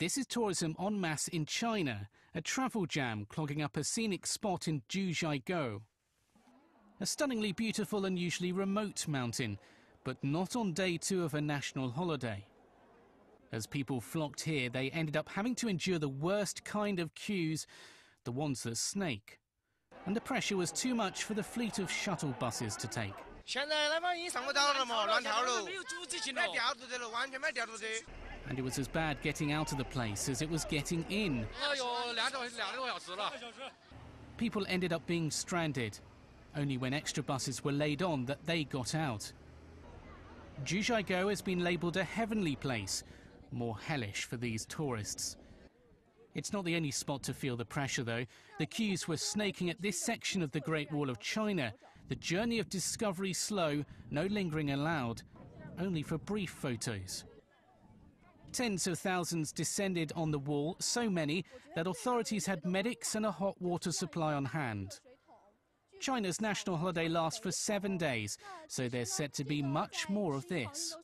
This is tourism en masse in China, a travel jam clogging up a scenic spot in Jiuzhaigou. A stunningly beautiful and usually remote mountain, but not on day two of a national holiday. As people flocked here, they ended up having to endure the worst kind of queues, the ones that snake. And the pressure was too much for the fleet of shuttle buses to take and it was as bad getting out of the place as it was getting in. People ended up being stranded, only when extra buses were laid on that they got out. Jiuzhaigou has been labelled a heavenly place, more hellish for these tourists. It's not the only spot to feel the pressure, though. The queues were snaking at this section of the Great Wall of China. The journey of discovery slow, no lingering allowed, only for brief photos. Tens of thousands descended on the wall, so many that authorities had medics and a hot water supply on hand. China's national holiday lasts for seven days, so there's set to be much more of this.